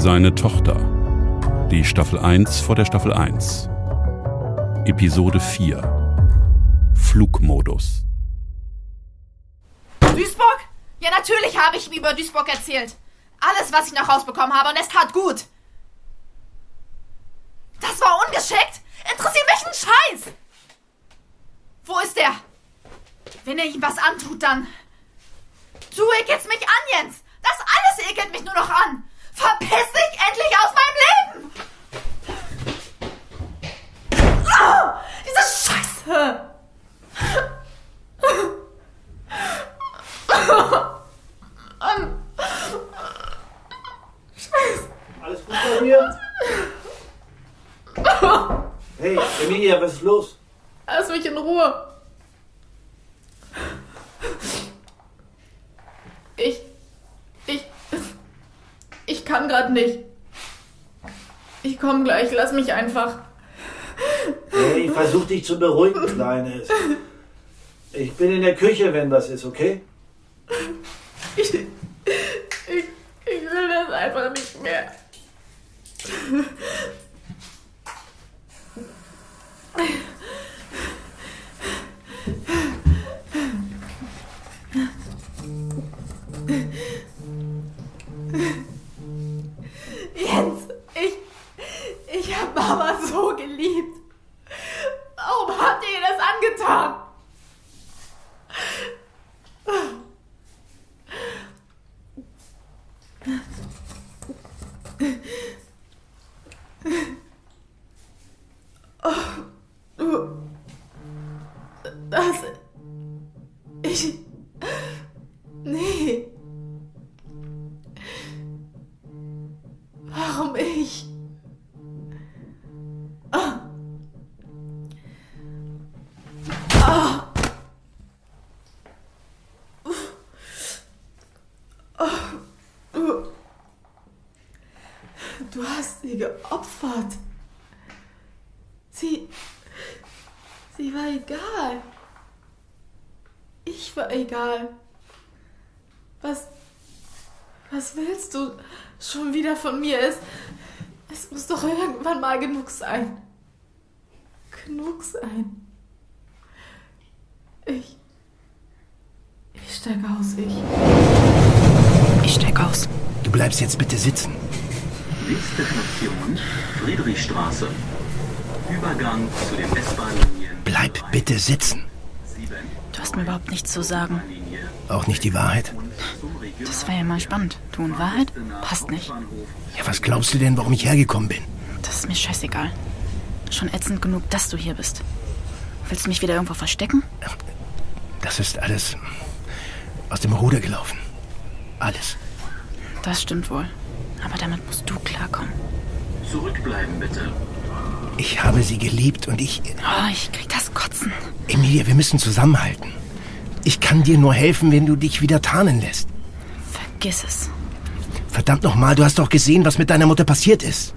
Seine Tochter. Die Staffel 1 vor der Staffel 1. Episode 4. Flugmodus. Duisburg? Ja, natürlich habe ich ihm über Duisburg erzählt. Alles, was ich noch rausbekommen habe, und es tat gut. Das war ungeschickt? Interessiert mich ein Scheiß! Wo ist er? Wenn er ihm was antut, dann. Du ekelst mich an, Jens! Das alles ekelt mich nur noch an! Verpiss dich endlich aus meinem Leben! Oh, diese Scheiße! Alles gut bei dir? Hey, Emilia, was ist los? Lass mich in Ruhe. Ich. Ich. Ich gerade nicht. Ich komme gleich, lass mich einfach. Hey, versuch dich zu beruhigen, Kleines. Ich bin in der Küche, wenn das ist, okay? Ich hab Mama so geliebt. Warum habt ihr ihr das angetan? Egal. Was. Was willst du schon wieder von mir? Es, es muss doch irgendwann mal genug sein. Genug sein. Ich. Ich steig aus, ich. Ich steig aus. Du bleibst jetzt bitte sitzen. Nächste Station Friedrichstraße. Übergang zu den S-Bahn-Linien. Bleib bitte sitzen. Du hast mir überhaupt nichts zu sagen. Auch nicht die Wahrheit? Das war ja mal spannend. Du und Wahrheit? Passt nicht. Ja, was glaubst du denn, warum ich hergekommen bin? Das ist mir scheißegal. Schon ätzend genug, dass du hier bist. Willst du mich wieder irgendwo verstecken? Das ist alles aus dem Ruder gelaufen. Alles. Das stimmt wohl. Aber damit musst du klarkommen. Zurückbleiben bitte. Ich habe sie geliebt und ich... Oh, ich krieg das Kotzen. Emilia, wir müssen zusammenhalten. Ich kann dir nur helfen, wenn du dich wieder tarnen lässt. Vergiss es. Verdammt nochmal, du hast doch gesehen, was mit deiner Mutter passiert ist.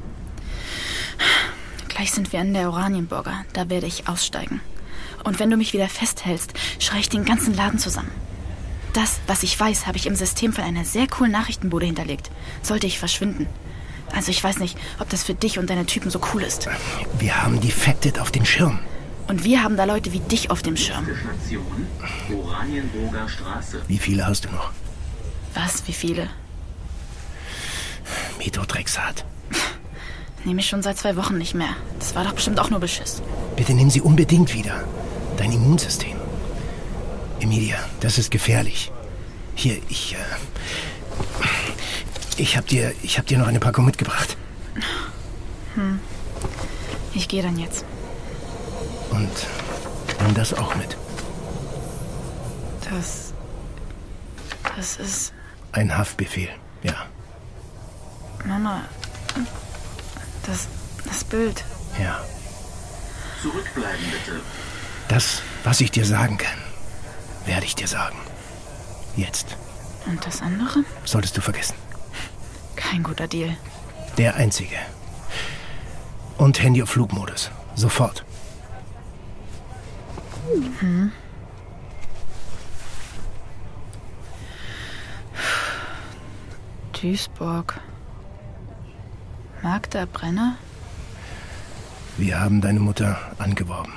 Gleich sind wir an der Oranienburger. Da werde ich aussteigen. Und wenn du mich wieder festhältst, schreie ich den ganzen Laden zusammen. Das, was ich weiß, habe ich im System von einer sehr coolen Nachrichtenbude hinterlegt. Sollte ich verschwinden. Also ich weiß nicht, ob das für dich und deine Typen so cool ist. Wir haben Defected auf dem Schirm. Und wir haben da Leute wie dich auf dem Schirm. Station Oranienburger Straße. Wie viele hast du noch? Was? Wie viele? Methotrexat. Nehme ich schon seit zwei Wochen nicht mehr. Das war doch bestimmt auch nur Beschiss. Bitte nimm sie unbedingt wieder. Dein Immunsystem. Emilia, das ist gefährlich. Hier, ich. Äh, ich hab dir, ich hab dir noch eine Packung mitgebracht. Ich gehe dann jetzt. Und nimm das auch mit. Das. Das ist. Ein Haftbefehl. Ja. Mama. Das. Das Bild. Ja. Zurückbleiben bitte. Das, was ich dir sagen kann, werde ich dir sagen. Jetzt. Und das andere? Solltest du vergessen. Kein guter Deal. Der einzige. Und Handy auf Flugmodus. Sofort. Duisburg. Magda Brenner? Wir haben deine Mutter angeworben.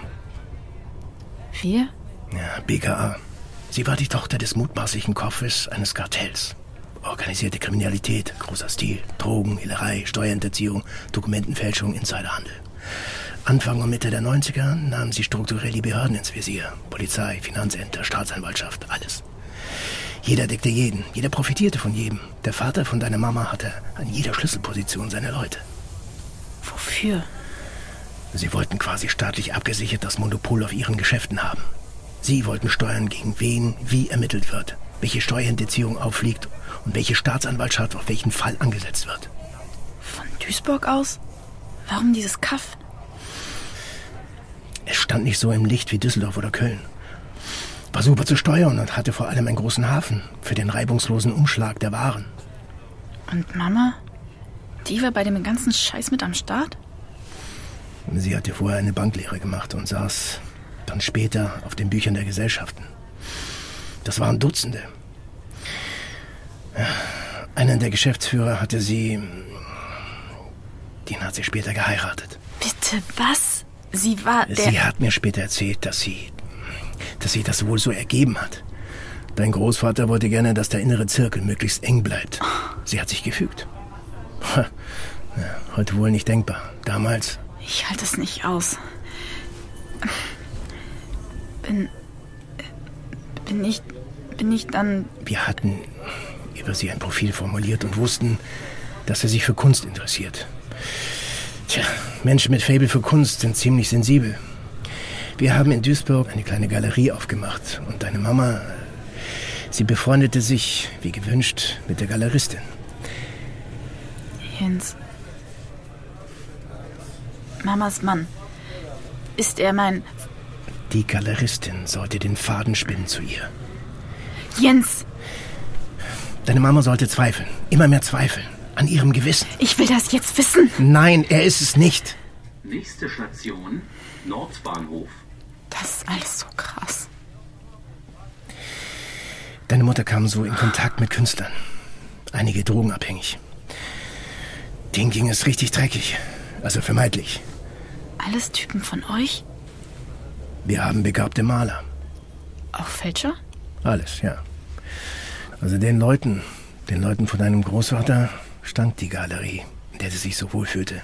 Wir? Ja, BKA. Sie war die Tochter des mutmaßlichen Kopfes eines Kartells. Organisierte Kriminalität, großer Stil, Drogen, Hehlerei, Steuerhinterziehung, Dokumentenfälschung, Insiderhandel. Anfang und Mitte der 90er nahmen sie strukturell die Behörden ins Visier. Polizei, Finanzämter, Staatsanwaltschaft, alles. Jeder deckte jeden, jeder profitierte von jedem. Der Vater von deiner Mama hatte an jeder Schlüsselposition seine Leute. Wofür? Sie wollten quasi staatlich abgesichert das Monopol auf ihren Geschäften haben. Sie wollten steuern, gegen wen wie ermittelt wird, welche Steuerhinterziehung auffliegt und welche Staatsanwaltschaft auf welchen Fall angesetzt wird. Von Duisburg aus? Warum dieses Kaff? Es stand nicht so im Licht wie Düsseldorf oder Köln. War super zu steuern und hatte vor allem einen großen Hafen für den reibungslosen Umschlag der Waren. Und Mama? Die war bei dem ganzen Scheiß mit am Start? Sie hatte vorher eine Banklehre gemacht und saß dann später auf den Büchern der Gesellschaften. Das waren Dutzende. Einen der Geschäftsführer hatte sie. Den hat sie später geheiratet. Bitte was? Sie war der. Sie hat mir später erzählt, dass sie. dass sich das wohl so ergeben hat. Dein Großvater wollte gerne, dass der innere Zirkel möglichst eng bleibt. Sie hat sich gefügt. Ha, ja, heute wohl nicht denkbar. Damals. Ich halte es nicht aus. Bin. Bin ich. Bin ich dann. Wir hatten über sie ein Profil formuliert und wussten, dass er sich für Kunst interessiert. Tja, Menschen mit Faible für Kunst sind ziemlich sensibel. Wir haben in Duisburg eine kleine Galerie aufgemacht und deine Mama, sie befreundete sich, wie gewünscht, mit der Galeristin. Jens. Mamas Mann. Ist er mein. Die Galeristin sollte den Faden spinnen zu ihr. Jens! Deine Mama sollte zweifeln. Immer mehr zweifeln. An ihrem Gewissen. Ich will das jetzt wissen. Nein, er ist es nicht. Nächste Station, Nordbahnhof. Das ist alles so krass. Deine Mutter kam so in Kontakt mit Künstlern. Einige drogenabhängig. Denen ging es richtig dreckig. Also vermeintlich. Alles Typen von euch? Wir haben begabte Maler. Auch Fälscher? Alles, ja. Also den Leuten, den Leuten von deinem Großvater stand die Galerie, in der sie sich so wohl fühlte.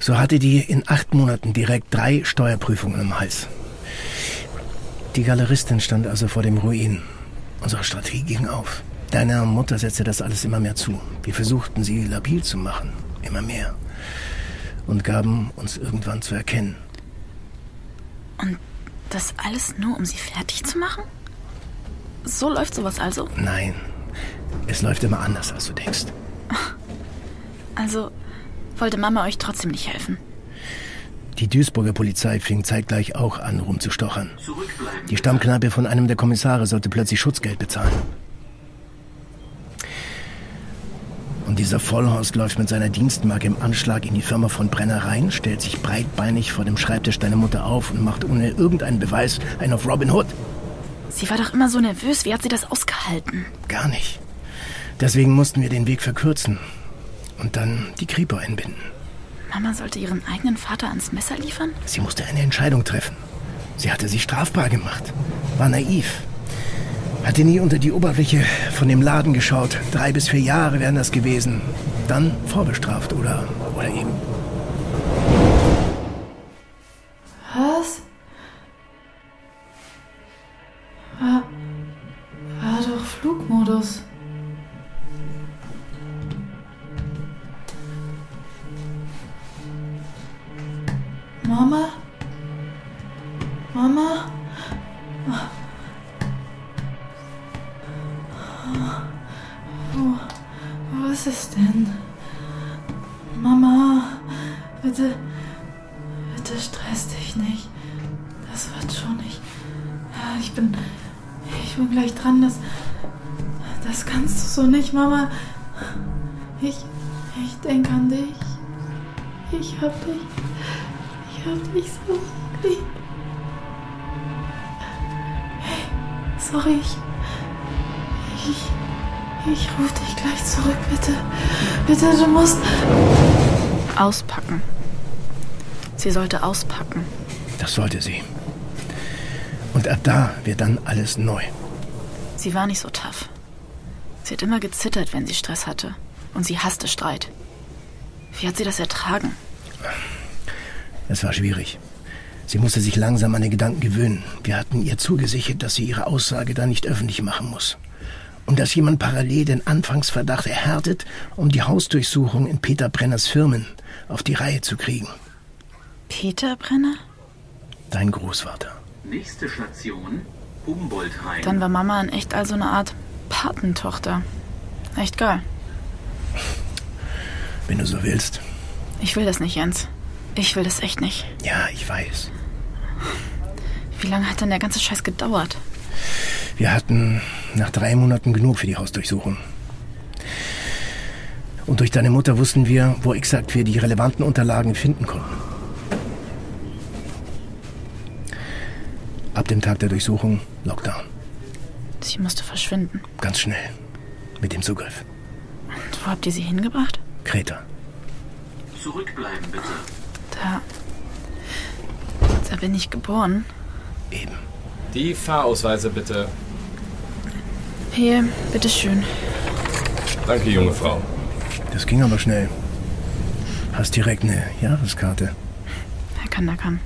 So hatte die in acht Monaten direkt drei Steuerprüfungen im Hals. Die Galeristin stand also vor dem Ruin. Unsere Strategie ging auf. Deiner Mutter setzte das alles immer mehr zu. Wir versuchten sie labil zu machen, immer mehr. Und gaben uns irgendwann zu erkennen. Und das alles nur, um sie fertig zu machen? So läuft sowas also? Nein, es läuft immer anders, als du denkst. Also wollte Mama euch trotzdem nicht helfen. Die Duisburger Polizei fing zeitgleich auch an, rumzustochern. Die Stammkneipe von einem der Kommissare sollte plötzlich Schutzgeld bezahlen. Und dieser Vollhorst läuft mit seiner Dienstmarke im Anschlag in die Firma von Brenner rein, stellt sich breitbeinig vor dem Schreibtisch deiner Mutter auf und macht ohne irgendeinen Beweis einen auf Robin Hood. Sie war doch immer so nervös. Wie hat sie das ausgehalten? Gar nicht. Deswegen mussten wir den Weg verkürzen und dann die Kripo einbinden. Mama sollte ihren eigenen Vater ans Messer liefern? Sie musste eine Entscheidung treffen. Sie hatte sich strafbar gemacht, war naiv, hatte nie unter die Oberfläche von dem Laden geschaut. Drei bis vier Jahre wären das gewesen. Dann vorbestraft oder, oder eben. Mama? Wo, wo ist es denn? Mama, bitte, bitte stress dich nicht. Das wird schon nicht. Ja, Ich bin, ich bin gleich dran. Das, das kannst du so nicht, Mama. Ich, ich denke an dich. Ich hab dich, ich hab dich so lieb. Sorry, ich, ich, Ich ruf dich gleich zurück, bitte. Bitte, du musst. Auspacken. Sie sollte auspacken. Das sollte sie. Und ab da wird dann alles neu. Sie war nicht so tough. Sie hat immer gezittert, wenn sie Stress hatte. Und sie hasste Streit. Wie hat sie das ertragen? Es war schwierig. Sie musste sich langsam an den Gedanken gewöhnen. Wir hatten ihr zugesichert, dass sie ihre Aussage dann nicht öffentlich machen muss. Und dass jemand parallel den Anfangsverdacht erhärtet, um die Hausdurchsuchung in Peter Brenners Firmen auf die Reihe zu kriegen. Peter Brenner? Dein Großvater. Nächste Station Humboldtheim. Dann war Mama in echt also eine Art Patentochter. Echt geil. Wenn du so willst. Ich will das nicht, Jens. Ich will das echt nicht. Ja, ich weiß. Wie lange hat denn der ganze Scheiß gedauert? Wir hatten nach drei Monaten genug für die Hausdurchsuchung. Und durch deine Mutter wussten wir, wo exakt wir die relevanten Unterlagen finden konnten. Ab dem Tag der Durchsuchung Lockdown. Sie musste verschwinden. Ganz schnell. Mit dem Zugriff. Und wo habt ihr sie hingebracht? Kreta. Zurückbleiben bitte. Da. Da bin ich geboren. Eben. Die Fahrausweise bitte. Hier, bitteschön. Danke, junge Frau. Das ging aber schnell. Hast direkt eine Jahreskarte. Er kann, der kann.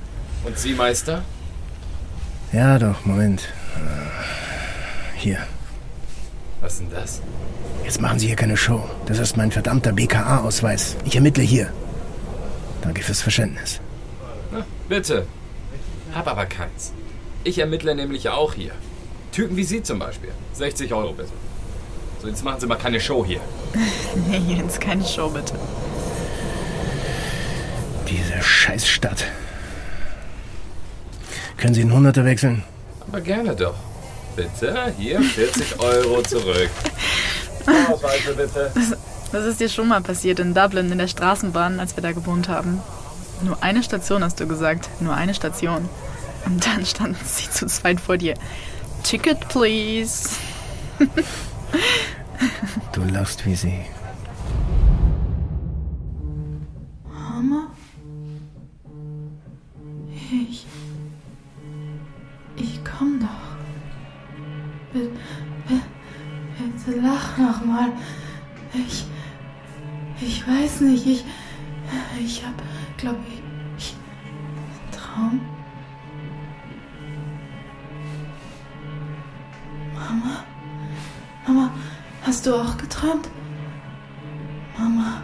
Und Sie, Meister? Ja, doch, Moment. Äh, Hier. Was ist denn das? Jetzt machen Sie hier keine Show. Das ist mein verdammter BKA-Ausweis. Ich ermittle hier. Danke fürs Verständnis. Na, bitte. Hab aber keins. Ich ermittle nämlich auch hier. Typen wie Sie zum Beispiel. 60 Euro bitte. So, jetzt machen Sie mal keine Show hier. Nee, Jens, keine Show, bitte. Diese Scheißstadt. Können Sie einen Hunderter wechseln? Aber gerne doch. Bitte, hier 40 Euro zurück. Ausweise bitte. Das ist dir schon mal passiert in Dublin in der Straßenbahn, als wir da gewohnt haben. Nur eine Station hast du gesagt. Nur eine Station. Und dann standen sie zu zweit vor dir. Ticket, please. Du lachst wie sie. Traum. Mama? Mama, hast du auch geträumt? Mama,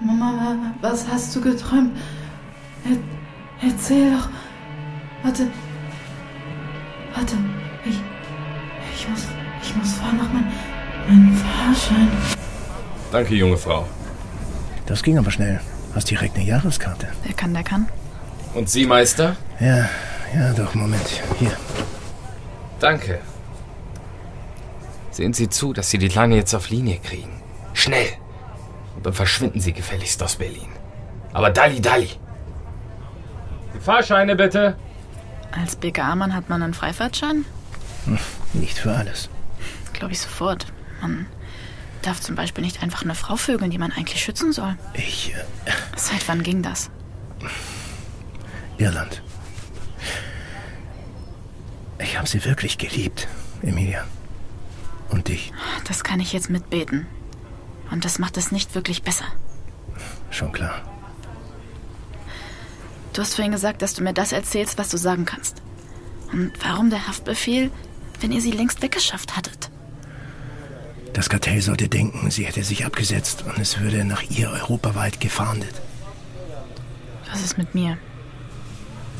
Mama, wa- was hast du geträumt? Er, erzähl doch. Warte. Warte. Ich. Ich muss. Ich muss fahren nach mein, meinen Fahrschein. Danke, junge Frau. Das ging aber schnell. Hast direkt eine Jahreskarte. Der kann, der kann. Und Sie, Meister? Ja, ja, doch, Moment. Hier. Danke. Sehen Sie zu, dass Sie die Kleine jetzt auf Linie kriegen. Schnell. Und dann verschwinden Sie gefälligst aus Berlin. Aber Dalli, Dalli. Die Fahrscheine bitte. Als BKA-Mann hat man einen Freifahrtschein? Nicht für alles. Glaube ich sofort. Man darf zum Beispiel nicht einfach eine Frau vögeln, die man eigentlich schützen soll. Ich. Äh, Seit wann ging das? Irland. Ich habe sie wirklich geliebt, Emilia. Und dich. Das kann ich jetzt mitbeten. Und das macht es nicht wirklich besser. Schon klar. Du hast vorhin gesagt, dass du mir das erzählst, was du sagen kannst. Und warum der Haftbefehl, wenn ihr sie längst weggeschafft hattet? Das Kartell sollte denken, sie hätte sich abgesetzt und es würde nach ihr europaweit gefahndet. Was ist mit mir?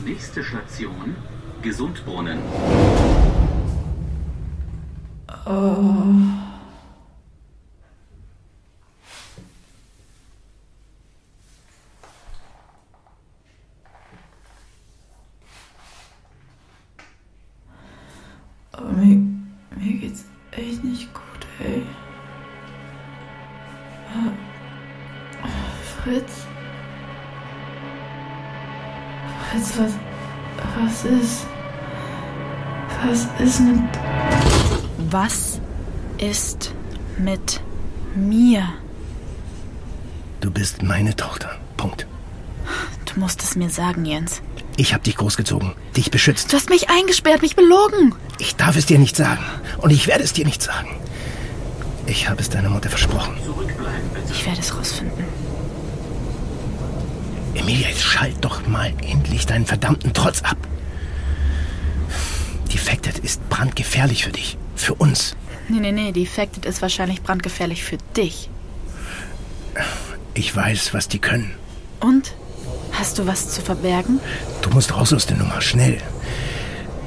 Nächste Station Gesundbrunnen. Aber mir, geht's echt nicht gut, ey. Äh, Fritz? Fritz, was. Was ist. Was ist mit. Was ist Mit mir. Du bist meine Tochter. Punkt. Du musst es mir sagen, Jens. Ich habe dich großgezogen, dich beschützt. Du hast mich eingesperrt, mich belogen. Ich darf es dir nicht sagen. Und ich werde es dir nicht sagen. Ich habe es deiner Mutter versprochen. Zurückbleiben bitte. Ich werde es rausfinden. Emilia, jetzt schalt doch mal endlich deinen verdammten Trotz ab. Defected ist brandgefährlich für dich. Für uns. Nee, nee, nee, Defected ist wahrscheinlich brandgefährlich für dich. Ich weiß, was die können. Und? Hast du was zu verbergen? Du musst raus aus der Nummer, schnell.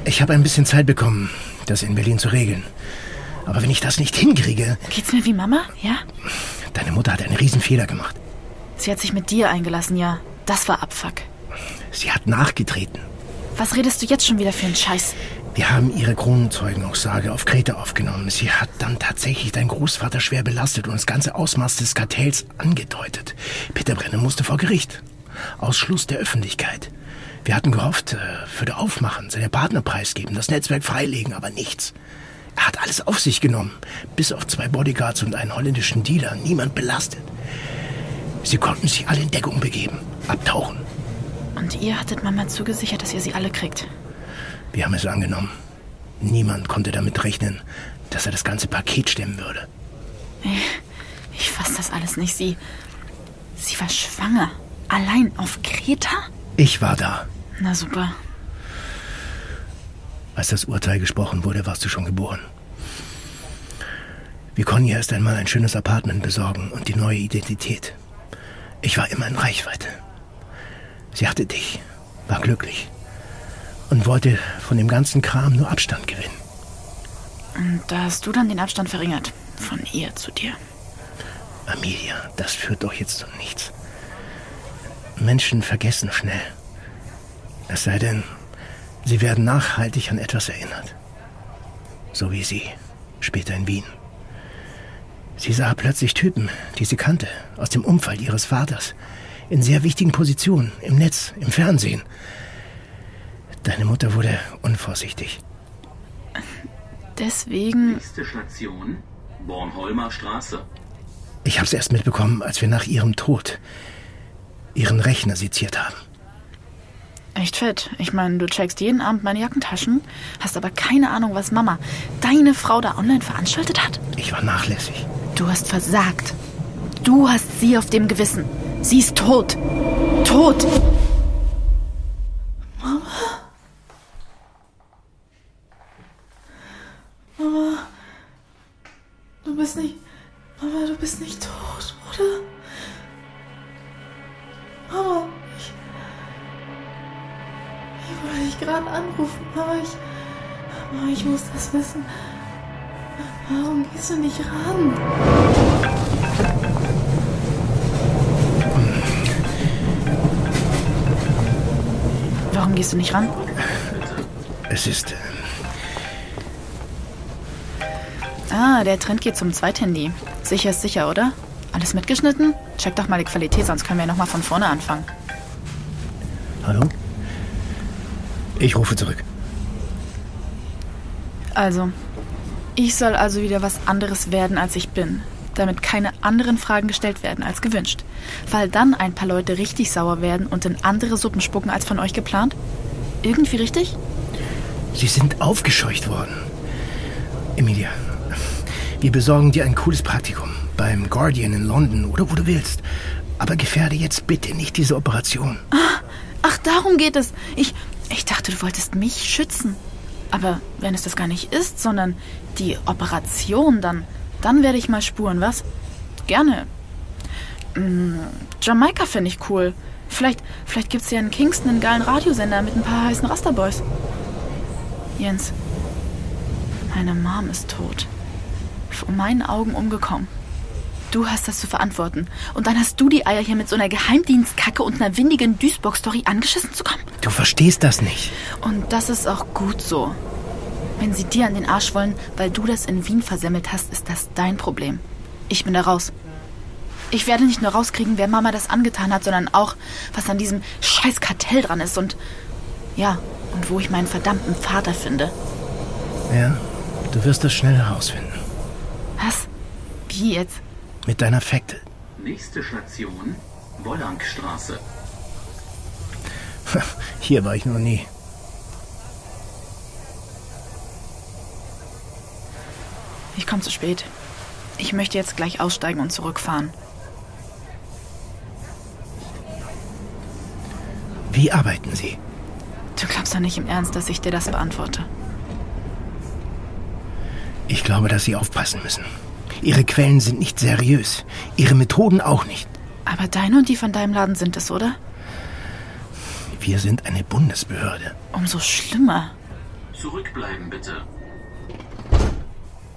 Ich habe ein bisschen Zeit bekommen, das in Berlin zu regeln. Aber wenn ich das nicht hinkriege, Geht's mir wie Mama? Ja? deine Mutter hat einen Riesenfehler gemacht. Sie hat sich mit dir eingelassen, ja. Das war Abfuck. Sie hat nachgetreten. Was redest du jetzt schon wieder für einen Scheiß? Wir haben ihre Kronenzeugenaussage auf Kreta aufgenommen. Sie hat dann tatsächlich deinen Großvater schwer belastet und das ganze Ausmaß des Kartells angedeutet. Peter Brenner musste vor Gericht. Ausschluss der Öffentlichkeit. Wir hatten gehofft, äh, würde aufmachen, seine Partner preisgeben, das Netzwerk freilegen, aber nichts. Er hat alles auf sich genommen, bis auf zwei Bodyguards und einen holländischen Dealer. Niemand belastet. Sie konnten sich alle in Deckung begeben, abtauchen. Und ihr hattet Mama zugesichert, dass ihr sie alle kriegt. Wir haben es angenommen. Niemand konnte damit rechnen, dass er das ganze Paket stemmen würde. Ich fass das alles nicht. Sie. Sie war schwanger. Allein auf Kreta? Ich war da. Na super. Als das Urteil gesprochen wurde, warst du schon geboren. Wir konnten ihr erst einmal ein schönes Apartment besorgen und die neue Identität. Ich war immer in Reichweite. Sie hatte dich, war glücklich und wollte von dem ganzen Kram nur Abstand gewinnen. Und da hast du dann den Abstand verringert. Von ihr zu dir. Amelia, das führt doch jetzt zu nichts. Menschen vergessen schnell. Es sei denn, sie werden nachhaltig an etwas erinnert. So wie sie, später in Wien. Sie sah plötzlich Typen, die sie kannte, aus dem Umfeld ihres Vaters, in sehr wichtigen Positionen, im Netz, im Fernsehen. Deine Mutter wurde unvorsichtig. Deswegen. Nächste Station, Bornholmer Straße. Ich hab's erst mitbekommen, als wir nach ihrem Tod ihren Rechner seziert haben. Echt fett. Ich meine, du checkst jeden Abend meine Jackentaschen, hast aber keine Ahnung, was Mama, deine Frau da online veranstaltet hat. Ich war nachlässig. Du hast versagt. Du hast sie auf dem Gewissen. Sie ist tot. Tot. Mama, du bist nicht. Mama, du bist nicht tot, oder? Mama, ich. Ich wollte dich gerade anrufen, aber ich. Mama, ich muss das wissen. Warum gehst du nicht ran? Warum gehst du nicht ran? Es ist. Äh, Ah, der Trend geht zum Zweithandy. Sicher ist sicher, oder? Alles mitgeschnitten? Check doch mal die Qualität, sonst können wir ja nochmal von vorne anfangen. hallo? Ich rufe zurück. Also, ich soll also wieder was anderes werden, als ich bin. Damit keine anderen Fragen gestellt werden als gewünscht. Weil dann ein paar Leute richtig sauer werden und in andere Suppen spucken als von euch geplant? Irgendwie richtig? Sie sind aufgescheucht worden. Emilia, wir besorgen dir ein cooles Praktikum beim Guardian in London oder wo du willst. Aber gefährde jetzt bitte nicht diese Operation. Ach, darum geht es. Ich, ich dachte, du wolltest mich schützen. Aber wenn es das gar nicht ist, sondern die Operation, dann, dann werde ich mal spuren, was? Gerne. Mm, Jamaika finde ich cool. Vielleicht, vielleicht gibt es ja in Kingston einen geilen Radiosender mit ein paar heißen Rasterboys. Jens, meine Mom ist tot. Vor meinen Augen umgekommen. Du hast das zu verantworten. Und dann hast du die Eier hier mit so einer Geheimdienstkacke und einer windigen Duisburg-Story angeschissen zu kommen. Du verstehst das nicht. Und das ist auch gut so. Wenn sie dir an den Arsch wollen, weil du das in Wien versemmelt hast, ist das dein Problem. Ich bin da raus. Ich werde nicht nur rauskriegen, wer Mama das angetan hat, sondern auch, was an diesem scheiß Kartell dran ist und ja, und wo ich meinen verdammten Vater finde. Ja, du wirst das schnell herausfinden. Was? Wie jetzt? Mit deiner Fekte. Nächste Station, Wollankstraße. Hier war ich noch nie. Ich komme zu spät. Ich möchte jetzt gleich aussteigen und zurückfahren. Wie arbeiten Sie? Du glaubst doch nicht im Ernst, dass ich dir das beantworte. Ich glaube, dass Sie aufpassen müssen. Ihre Quellen sind nicht seriös. Ihre Methoden auch nicht. Aber deine und die von deinem Laden sind es, oder? Wir sind eine Bundesbehörde. Umso schlimmer. Zurückbleiben bitte.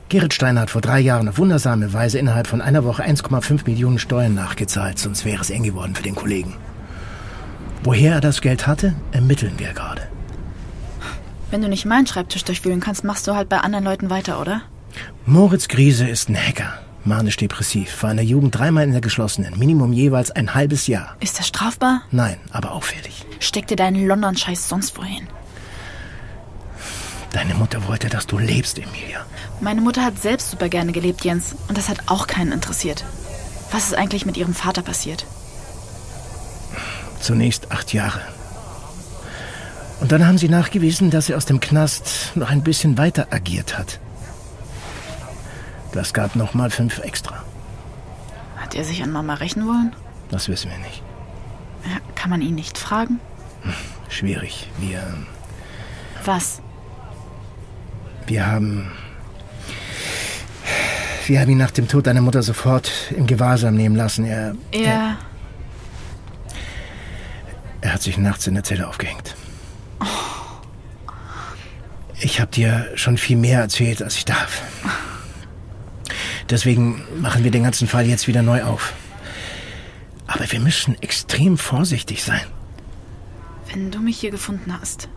Gerrit Steiner hat vor drei Jahren auf wundersame Weise innerhalb von einer Woche 1,5 Millionen Steuern nachgezahlt, sonst wäre es eng geworden für den Kollegen. Woher er das Geld hatte, ermitteln wir gerade. Wenn du nicht meinen Schreibtisch durchwühlen kannst, machst du halt bei anderen Leuten weiter, oder? Moritz Griese ist ein Hacker, manisch-depressiv, war in der Jugend dreimal in der geschlossenen, Minimum jeweils ein halbes Jahr. Ist das strafbar? Nein, aber auffällig. Steck dir deinen London-Scheiß sonst wohin. Deine Mutter wollte, dass du lebst, Emilia. Meine Mutter hat selbst super gerne gelebt, Jens, und das hat auch keinen interessiert. Was ist eigentlich mit ihrem Vater passiert? Zunächst acht Jahre. Und dann haben sie nachgewiesen, dass er aus dem Knast noch ein bisschen weiter agiert hat. Das gab noch mal fünf extra. Hat er sich an Mama rächen wollen? Das wissen wir nicht. Ja, kann man ihn nicht fragen? Schwierig. Wir, Was? wir haben... Wir haben ihn nach dem Tod deiner Mutter sofort im Gewahrsam nehmen lassen. Er, Er. er hat sich nachts in der Zelle aufgehängt. Ich habe dir schon viel mehr erzählt, als ich darf. Deswegen machen wir den ganzen Fall jetzt wieder neu auf. Aber wir müssen extrem vorsichtig sein. Wenn du mich hier gefunden hast,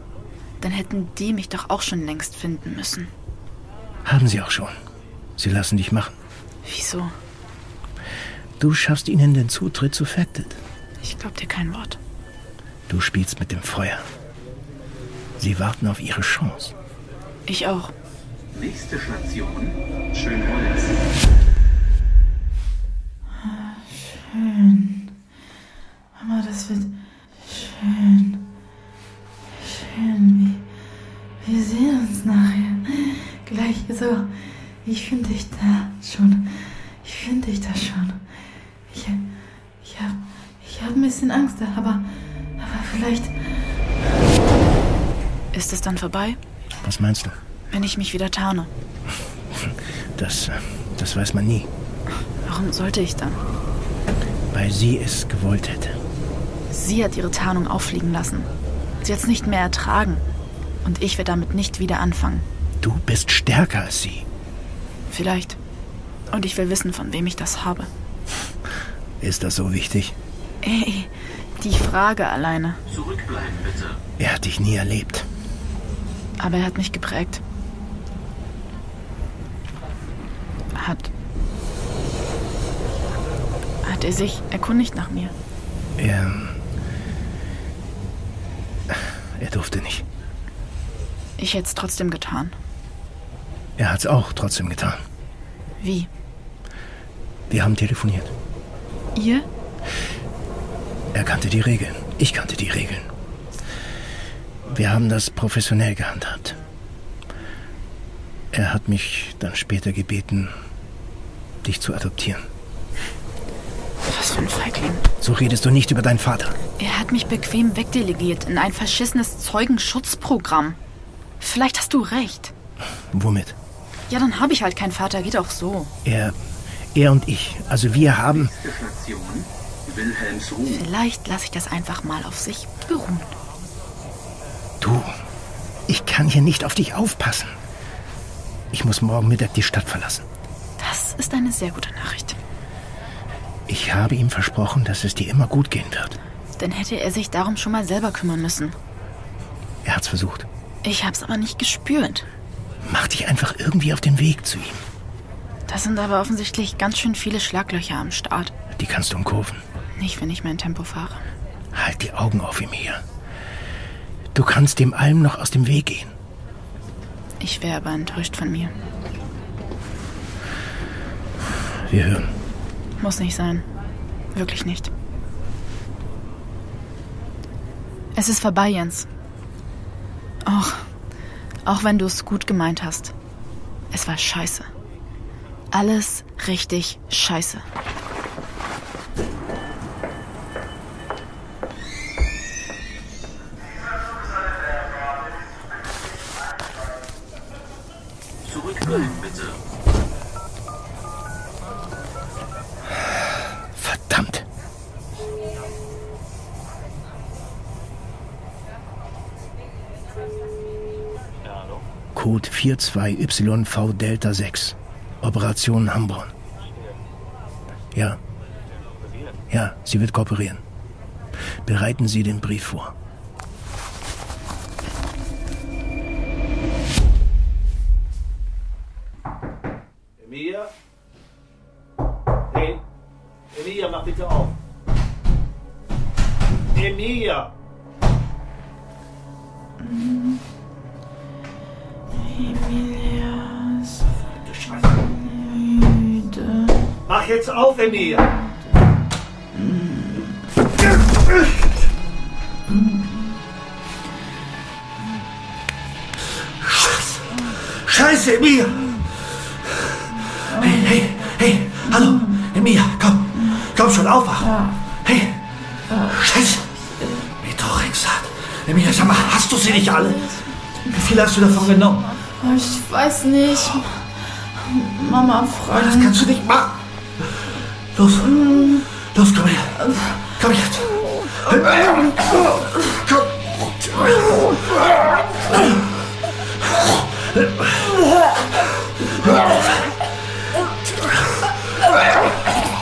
dann hätten die mich doch auch schon längst finden müssen. Haben sie auch schon. Sie lassen dich machen. Wieso? Du schaffst ihnen den Zutritt zu Facted. Ich glaub dir kein Wort. Du spielst mit dem Feuer. Sie warten auf ihre Chance. Ich auch. Nächste Station, Schönholz. Schön. Mama, das wird schön. Schön. Wir, wir sehen uns nachher. Gleich so. Ich finde dich da schon. Ich finde dich da schon. Ich, ich hab, ich hab ein bisschen Angst, aber, aber vielleicht. Ist es dann vorbei, Was meinst du? Wenn ich mich wieder tarne? Das, äh, das weiß man nie. Warum sollte ich dann? Weil sie es gewollt hätte. Sie hat ihre Tarnung auffliegen lassen. Sie hat es nicht mehr ertragen. Und ich werde damit nicht wieder anfangen. Du bist stärker als sie. Vielleicht. Und ich will wissen, von wem ich das habe. Ist das so wichtig? Ey, die Frage alleine. Zurückbleiben bitte. Er hat dich nie erlebt. Aber er hat mich geprägt. Hat. Hat er sich erkundigt nach mir? Er. Er durfte nicht. Ich hätte es trotzdem getan. Er hat's auch trotzdem getan. Wie? Wir haben telefoniert. Ihr? Er kannte die Regeln. Ich kannte die Regeln. Wir haben das professionell gehandhabt. Er hat mich dann später gebeten, dich zu adoptieren. Für ein Feigling. So redest du nicht über deinen Vater. Er hat mich bequem wegdelegiert in ein verschissenes Zeugenschutzprogramm. Vielleicht hast du recht. Womit? Ja, dann habe ich halt keinen Vater, geht auch so. Er, er und ich, also wir haben. Vielleicht lasse ich das einfach mal auf sich beruhen. Du, ich kann hier nicht auf dich aufpassen. Ich muss morgen Mittag die Stadt verlassen. Das ist eine sehr gute Nachricht. Ich habe ihm versprochen, dass es dir immer gut gehen wird. Dann hätte er sich darum schon mal selber kümmern müssen. Er hat's versucht. Ich hab's aber nicht gespürt. Mach dich einfach irgendwie auf den Weg zu ihm. Da sind aber offensichtlich ganz schön viele Schlaglöcher am Start. Die kannst du umkurven. Nicht, wenn ich mein Tempo fahre. Halt die Augen auf ihm hier. Du kannst dem allem noch aus dem Weg gehen. Ich wäre aber enttäuscht von mir. Wir hören. Muss nicht sein. Wirklich nicht. Es ist vorbei, Jens. Auch, auch wenn du es gut gemeint hast. Es war scheiße. Alles richtig scheiße. 42YV Delta 6. Operation Hamborn. Ja. Ja, sie wird kooperieren. Bereiten Sie den Brief vor. Jetzt auf, Emilia! Scheiße! Scheiße, Emilia! Hey, hey, hey, hallo, Emilia, komm, komm schon, aufwach. Hey, Scheiße, Methotrexat. Emilia, sag mal, hast du sie nicht alle? Wie viel hast du davon genommen? Ich weiß nicht. Mama fragt. das kannst du nicht machen. Los, los, komm her. Komm jetzt. Komm.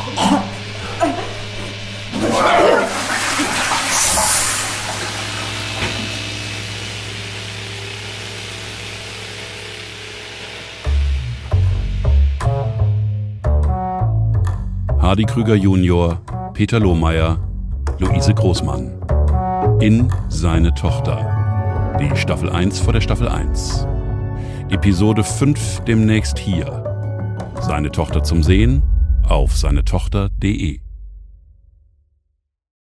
Hardy Krüger Junior, Peter Lohmeier, Luise Großmann. In seine Tochter. Die Staffel 1 vor der Staffel 1. Episode 5 demnächst hier. Seine Tochter zum Sehen auf seine Tochter.de.